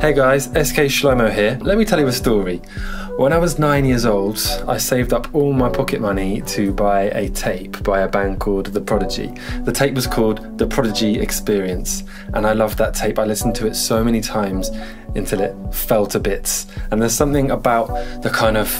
Hey guys, SK Shlomo here. Let me tell you a story. When I was nine years old, I saved up all my pocket money to buy a tape by a band called The Prodigy. The tape was called The Prodigy Experience, and I loved that tape. I listened to it so many times until it fell to bits. And there's something about the kind of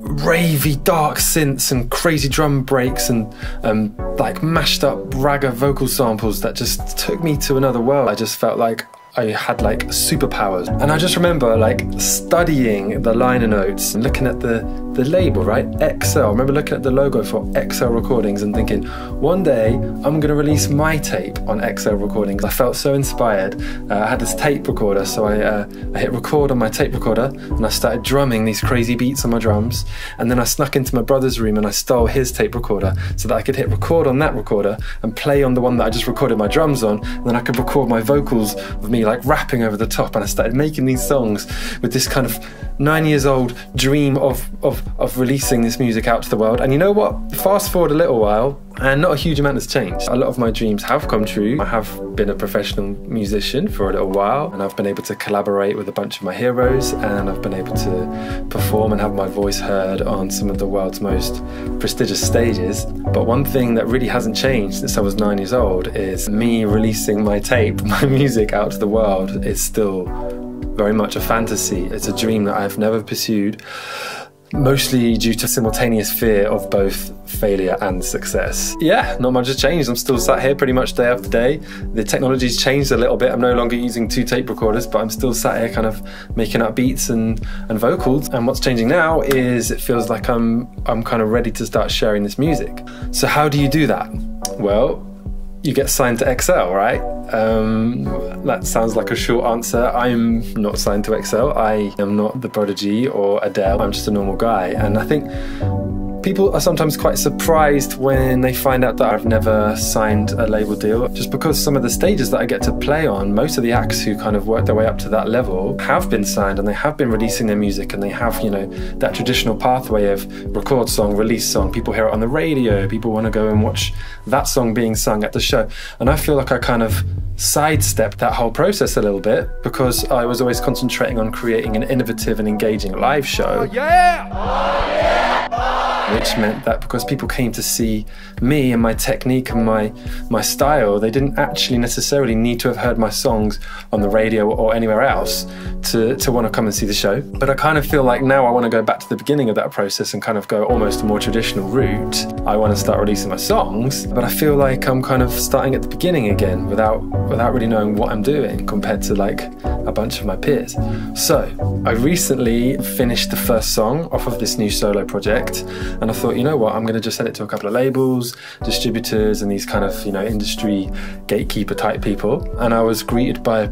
ravey dark synths and crazy drum breaks and um, like mashed up ragga vocal samples that just took me to another world. I just felt like I had like superpowers. And I just remember like studying the liner notes and looking at the, the label, right? XL. I remember looking at the logo for XL Recordings and thinking, one day I'm going to release my tape on XL Recordings. I felt so inspired. Uh, I had this tape recorder, so I, uh, I hit record on my tape recorder and I started drumming these crazy beats on my drums. And then I snuck into my brother's room and I stole his tape recorder so that I could hit record on that recorder and play on the one that I just recorded my drums on. And then I could record my vocals with me like rapping over the top. And I started making these songs with this kind of nine years old dream of, of, of releasing this music out to the world. And you know what? Fast forward a little while, and not a huge amount has changed. A lot of my dreams have come true. I have been a professional musician for a little while, and I've been able to collaborate with a bunch of my heroes, and I've been able to perform and have my voice heard on some of the world's most prestigious stages. But one thing that really hasn't changed since I was nine years old is me releasing my tape, my music out to the world is still very much a fantasy. It's a dream that I've never pursued, mostly due to simultaneous fear of both failure and success. Yeah, not much has changed. I'm still sat here pretty much day after day. The technology's changed a little bit. I'm no longer using two tape recorders, but I'm still sat here kind of making up beats and, and vocals. And what's changing now is it feels like I'm I'm kind of ready to start sharing this music. So how do you do that? Well, you get signed to XL, right? Um, that sounds like a short answer. I'm not signed to XL. I am not the Prodigy or Adele. I'm just a normal guy. And I think People are sometimes quite surprised when they find out that I've never signed a label deal, just because some of the stages that I get to play on, most of the acts who kind of work their way up to that level have been signed and they have been releasing their music and they have, you know, that traditional pathway of record song, release song. People hear it on the radio, people want to go and watch that song being sung at the show. And I feel like I kind of sidestepped that whole process a little bit because I was always concentrating on creating an innovative and engaging live show. Oh, yeah! Oh, yeah! Which meant that because people came to see me and my technique and my my style, they didn't actually necessarily need to have heard my songs on the radio or anywhere else to, to want to come and see the show. But I kind of feel like now I want to go back to the beginning of that process and kind of go almost a more traditional route. I want to start releasing my songs, but I feel like I'm kind of starting at the beginning again without without really knowing what I'm doing compared to like a bunch of my peers. So I recently finished the first song off of this new solo project and I thought, you know what, I'm going to just send it to a couple of labels, distributors, and these kind of, you know, industry gatekeeper type people. And I was greeted by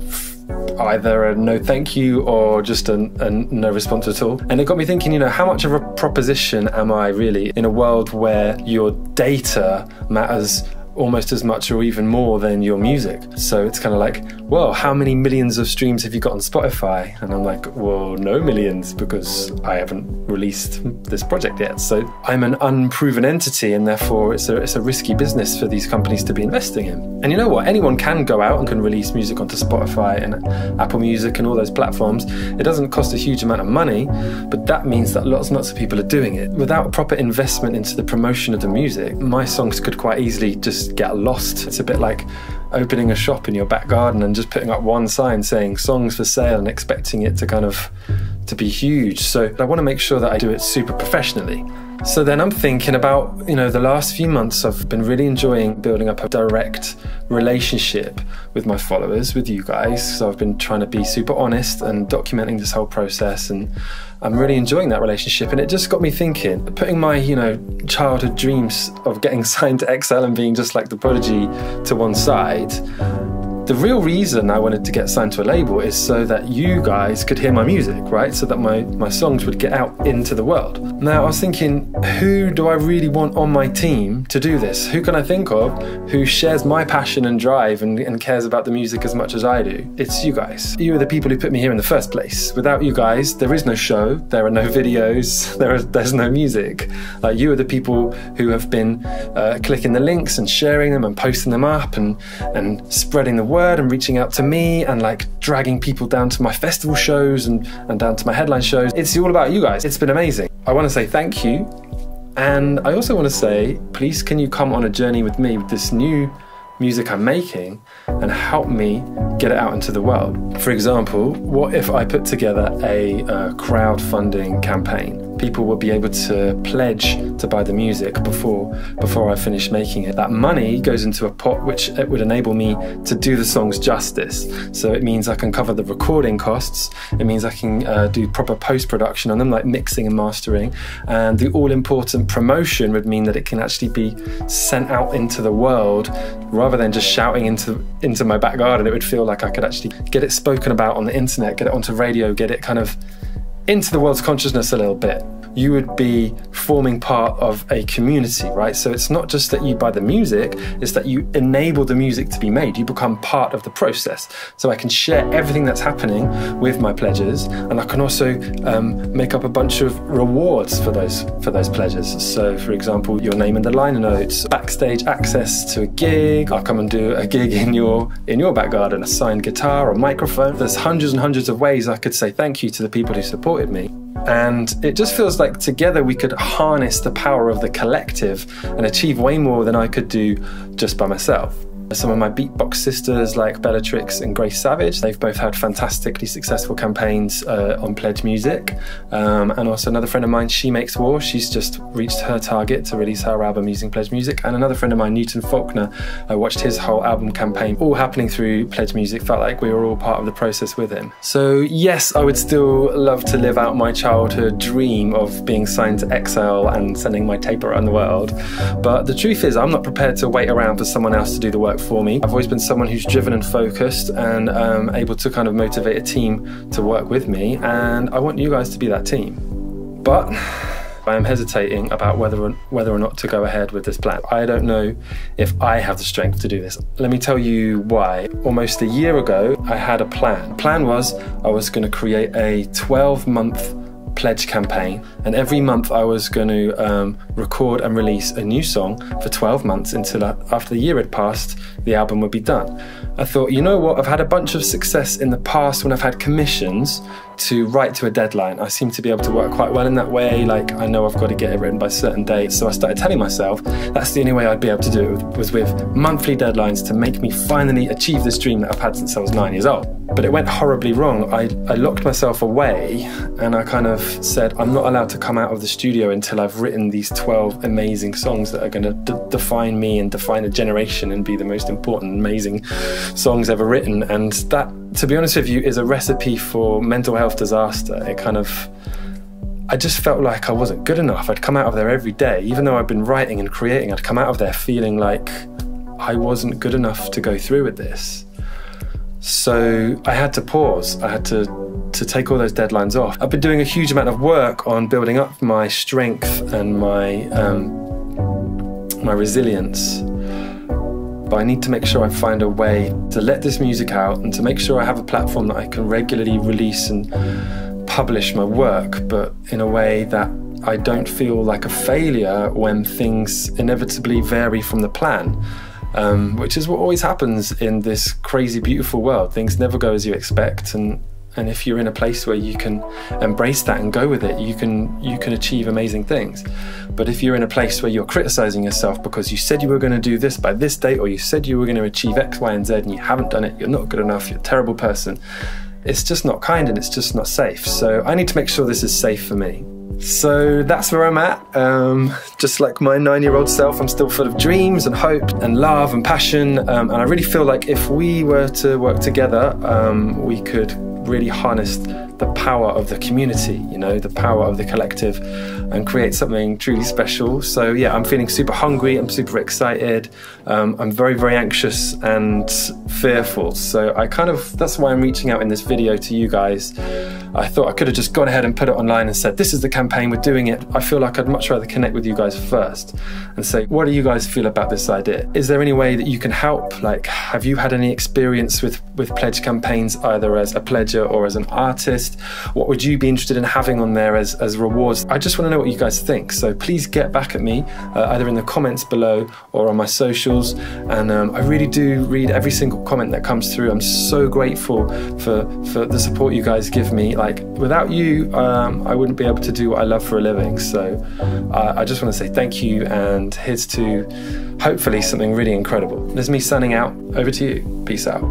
either a no thank you or just a, a, no response at all. And it got me thinking, you know, how much of a proposition am I really in a world where your data matters almost as much or even more than your music. So it's kind of like, well, how many millions of streams have you got on Spotify? And I'm like, well, no millions because I haven't released this project yet. So I'm an unproven entity and therefore it's a, it's a risky business for these companies to be investing in. And you know what? Anyone can go out and can release music onto Spotify and Apple Music and all those platforms. It doesn't cost a huge amount of money, but that means that lots and lots of people are doing it. Without proper investment into the promotion of the music, my songs could quite easily just get lost. It's a bit like opening a shop in your back garden and just putting up one sign saying songs for sale and expecting it to kind of to be huge. So I want to make sure that I do it super professionally. So then I'm thinking about, you know, the last few months I've been really enjoying building up a direct relationship with my followers, with you guys. So I've been trying to be super honest and documenting this whole process and I'm really enjoying that relationship and it just got me thinking, putting my, you know, childhood dreams of getting signed to XL and being just like the prodigy to one side the real reason I wanted to get signed to a label is so that you guys could hear my music, right? So that my, my songs would get out into the world. Now, I was thinking, who do I really want on my team to do this? Who can I think of who shares my passion and drive and, and cares about the music as much as I do? It's you guys. You are the people who put me here in the first place. Without you guys, there is no show, there are no videos, there is, there's no music. Uh, you are the people who have been uh, clicking the links and sharing them and posting them up and, and spreading the word word and reaching out to me and like dragging people down to my festival shows and, and down to my headline shows. It's all about you guys. It's been amazing. I want to say thank you. And I also want to say, please, can you come on a journey with me with this new music I'm making and help me get it out into the world. For example, what if I put together a uh, crowdfunding campaign? People will be able to pledge to buy the music before before I finish making it. That money goes into a pot which it would enable me to do the songs justice. So it means I can cover the recording costs. It means I can uh, do proper post production on them, like mixing and mastering. And the all important promotion would mean that it can actually be sent out into the world rather than just shouting into into my back garden. It would feel like I could actually get it spoken about on the internet, get it onto radio, get it kind of into the world's consciousness a little bit you would be forming part of a community, right? So it's not just that you buy the music, it's that you enable the music to be made. You become part of the process. So I can share everything that's happening with my pledges, and I can also um, make up a bunch of rewards for those for those pledges. So, for example, your name in the liner notes, backstage access to a gig. I'll come and do a gig in your in your back garden, a signed guitar or microphone. There's hundreds and hundreds of ways I could say thank you to the people who supported me. And it just feels like together we could harness the power of the collective and achieve way more than I could do just by myself. Some of my beatbox sisters, like Bellatrix and Grace Savage, they've both had fantastically successful campaigns uh, on Pledge Music. Um, and also another friend of mine, She Makes War, she's just reached her target to release her album using Pledge Music. And another friend of mine, Newton Faulkner, I watched his whole album campaign, all happening through Pledge Music. Felt like we were all part of the process with him. So yes, I would still love to live out my childhood dream of being signed to XL and sending my tape around the world. But the truth is, I'm not prepared to wait around for someone else to do the work work for me. I've always been someone who's driven and focused and um, able to kind of motivate a team to work with me. And I want you guys to be that team. But I am hesitating about whether or, whether or not to go ahead with this plan. I don't know if I have the strength to do this. Let me tell you why. Almost a year ago, I had a plan. Plan was I was going to create a 12 month pledge campaign, and every month I was going to um, record and release a new song for 12 months until after the year had passed, the album would be done. I thought, you know what, I've had a bunch of success in the past when I've had commissions to write to a deadline. I seem to be able to work quite well in that way. Like, I know I've got to get it written by certain dates. So I started telling myself that's the only way I'd be able to do it was with monthly deadlines to make me finally achieve this dream that I've had since I was nine years old. But it went horribly wrong. I, I locked myself away and I kind of said, I'm not allowed to come out of the studio until I've written these 12 amazing songs that are going to define me and define a generation and be the most important, amazing songs ever written. And that, to be honest with you, is a recipe for mental health disaster. It kind of, I just felt like I wasn't good enough. I'd come out of there every day, even though I'd been writing and creating, I'd come out of there feeling like I wasn't good enough to go through with this. So I had to pause. I had to to take all those deadlines off. I've been doing a huge amount of work on building up my strength and my um, my resilience. But I need to make sure I find a way to let this music out and to make sure I have a platform that I can regularly release and publish my work, but in a way that I don't feel like a failure when things inevitably vary from the plan um, which is what always happens in this crazy, beautiful world. Things never go as you expect, and and if you're in a place where you can embrace that and go with it, you can you can achieve amazing things. But if you're in a place where you're criticizing yourself because you said you were going to do this by this date, or you said you were going to achieve X, Y, and Z, and you haven't done it, you're not good enough, you're a terrible person. It's just not kind and it's just not safe. So I need to make sure this is safe for me. So that's where I'm at. Um, just like my nine year old self, I'm still full of dreams and hope and love and passion. Um, and I really feel like if we were to work together, um, we could really harness the power of the community, you know, the power of the collective and create something truly special. So, yeah, I'm feeling super hungry. I'm super excited. Um, I'm very, very anxious and fearful. So, I kind of, that's why I'm reaching out in this video to you guys I thought I could have just gone ahead and put it online and said, This is the campaign, we're doing it. I feel like I'd much rather connect with you guys first and say, What do you guys feel about this idea? Is there any way that you can help? Like, have you had any experience with, with pledge campaigns, either as a pledger or as an artist? What would you be interested in having on there as, as rewards? I just want to know what you guys think. So please get back at me, uh, either in the comments below or on my socials. And um, I really do read every single comment that comes through. I'm so grateful for, for the support you guys give me. Like, without you, um, I wouldn't be able to do what I love for a living. So uh, I just want to say thank you, and here's to hopefully something really incredible. There's me signing out. Over to you. Peace out.